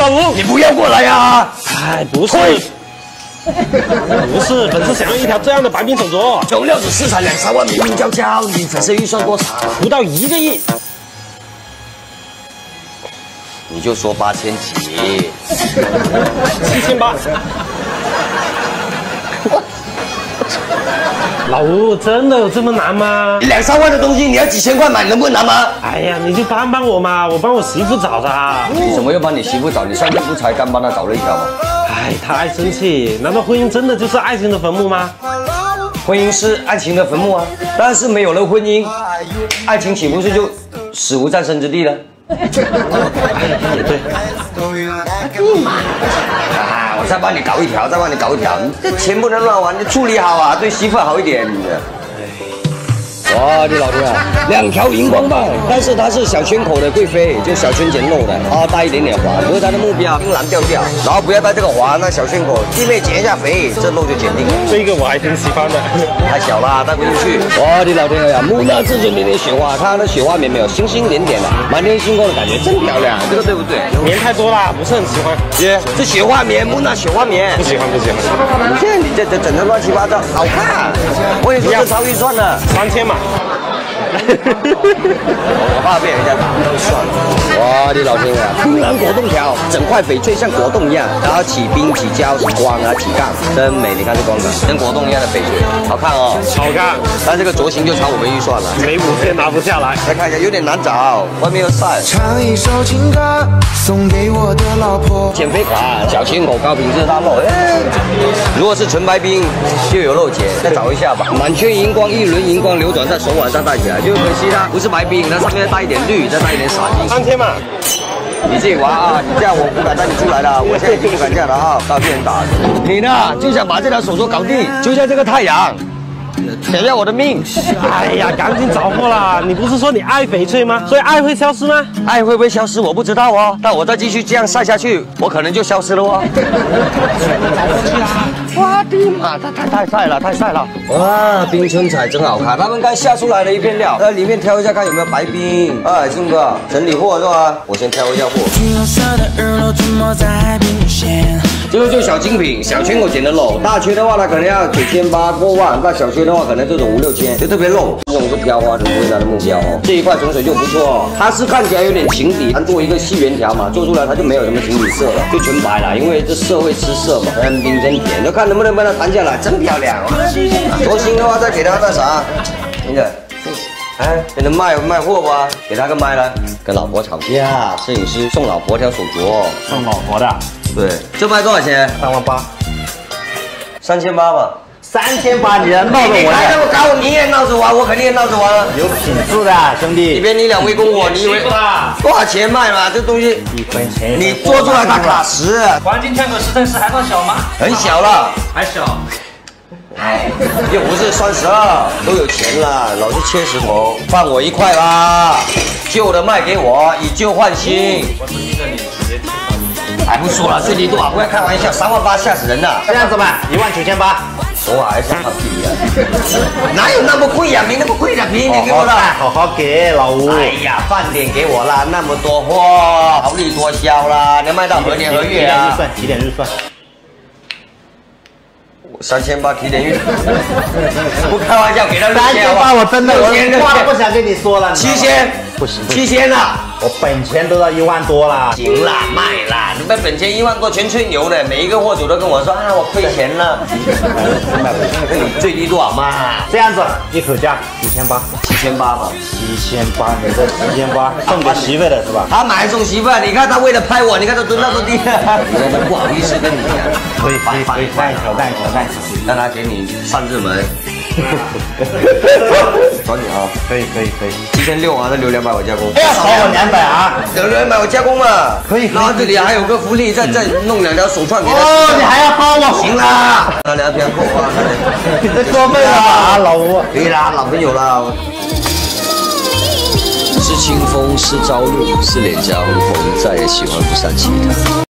老吴，你不要过来呀！哎，不是，不是，粉丝想要一条这样的白冰手镯，穷料子市场两三万，明明娇娇，你粉丝预算多少？不到一个亿，你就说八千几，七千八。老吴，真的有这么难吗？两三万的东西你要几千块买，能不难吗？哎呀，你就帮帮我嘛，我帮我媳妇找的。你怎么又帮你媳妇找？你上次不才刚帮她找了一条吗？哎，她爱生气，难道婚姻真的就是爱情的坟墓吗？婚姻是爱情的坟墓啊，但是没有了婚姻，爱情岂不是就死无葬身之地了？也对。再帮你搞一条，再帮你搞一条，这钱不能乱花，你处理好啊，对媳妇好一点。哇，你老天啊，两条荧光棒，但是它是小圈口的贵妃，就小圈捡漏的，啊，带一点点黄，不是它的目标，冰蓝调调，然后不要带这个黄，那小圈口，弟妹减一下肥，这漏就减定了。这个我还挺喜欢的，太小了，带不进去。哇，你老天爷呀，木讷自尊绵绵雪花，看它的雪花绵没有，星星点点的，满天星光的感觉，真漂亮，这个对不对？棉太多了，不是很喜欢。姐，这雪花棉，木讷雪花棉，不喜欢不喜欢。你这你这这整的乱七八糟，好看。我跟你说，这超预算的，三千嘛。我怕被人家打，算了。哇，你老天爷！冰蓝果冻条，整块翡翠像果冻一样，然后起冰起胶起光啊起杠，真美！你看这光感，跟果冻一样的翡翠，好看哦，好看。但这个镯型就超我们预算了，没五千拿不下来。再看一下，有点难找，外面又晒。唱一首情歌送给我的老婆。减肥款，小圈口高品质大肉。哎，如果是纯白冰，就有漏钱，再找一下吧。满圈荧光，一轮荧光流转在手腕上戴起来，就可惜它不是白冰，它上面再带一点绿，再带一点闪金。三千嘛，你自己玩啊！你这样我不敢带你出来了，我现在 已经不敢这样了啊！大骗人打你呢，就想把这条手镯搞定，就像这个太阳。想要我的命！哎呀，赶紧找货啦！你不是说你爱翡翠吗？所以爱会消失吗？爱会不会消失？我不知道哦。但我再继续这样晒下去，我可能就消失了哦。我的妈！太太太晒了，太晒了！哇，冰春彩真好看。他们刚下出来的一片料，在里面挑一下看有没有白冰。哎，顺哥，整理货是吧？我先挑一下货。这个就小精品，小圈口捡的漏，大圈的话呢可能要九千八过万，那小圈的话可能这种五六千，就特别漏。这种是飘花，不是它的目标哦。这一块纯水就不错哦，它是看起来有点情底，它做一个细圆条嘛，做出来它就没有什么情底色了，就纯白了，因为这色会吃色嘛，真冰真甜，就看能不能把它弹下来，真漂亮。哦。多心的话再给它那啥，那个，哎，给他卖卖货吧，给他个麦来，跟老婆吵架，摄影师送老婆条手镯，送老婆的。对，这卖多少钱？三万八，三千八吧。三千八，你闹着玩？你开那么高，你也闹着玩，我肯定也闹着玩。有品质的兄弟，一边你俩围攻我，你以为多少钱卖嘛？这东西一分钱，你做出来它卡十。黄金圈口十乘十还算小吗？很小了，还小。哎，又不是双十二，都有钱了，老是切石头，放我一块吧。旧的卖给我，以旧换新。我是盯着你直接切。还不说了，最低多少？不要开玩笑，三万八吓死人了。这样子吧，一万九千八。我还想他便宜啊？哪有那么贵呀？没那么贵的，便宜点给我了。好好给老吴。哎呀，饭点给我啦，那么多货，薄利多销啦，能卖到何年何月啊？日算，几点日算。三千八提点预，不开玩笑，给他三千八，我真的我话都不想跟你说了。七千，不行，七千了，我本钱都要一万多了。行了，卖了，你们本钱一万多全吹牛的，每一个货主都跟我说啊，我亏钱了。你最低多少嘛？这样子，一口价七千八，七千八吧，七千八，你这七千八 送给媳妇的是吧？他买送媳妇，你看他为了拍我，你看他蹲那么低，他不好意思跟你讲。可以，可以，可以，干一挑干一挑干。让他给你上热门，找你啊！可以可以可以，七千六啊，再留两百我加工。哎呀，少我两百啊！留两百我加工嘛。可以。然后这里还有个福利，再再弄两条手串给他。哦，你还要包我？行啦，那两条够啊。你这过分了吧，老吴？可以啦，老朋友了。是清风，是朝露，是脸颊红红，再也喜欢不上其他。